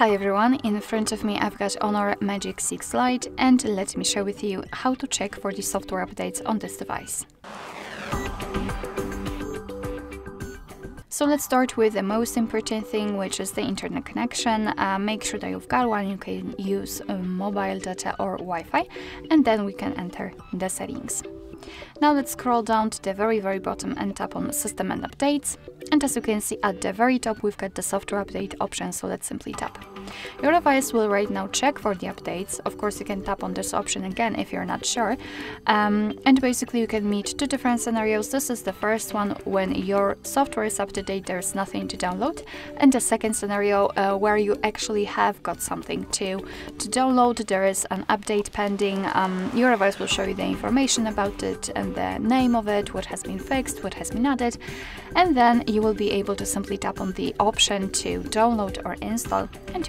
Hi everyone, in front of me I've got Honor Magic 6 Lite and let me share with you how to check for the software updates on this device. So let's start with the most important thing, which is the internet connection. Uh, make sure that you've got one, you can use uh, mobile data or Wi-Fi, and then we can enter the settings. Now let's scroll down to the very very bottom and tap on System and Updates. And as you can see at the very top we've got the software update option, so let's simply tap. Your device will right now check for the updates. Of course, you can tap on this option again if you're not sure. Um, and basically, you can meet two different scenarios. This is the first one when your software is up to date, there's nothing to download. And the second scenario uh, where you actually have got something to, to download, there is an update pending. Um, your device will show you the information about it and the name of it, what has been fixed, what has been added. And then you will be able to simply tap on the option to download or install and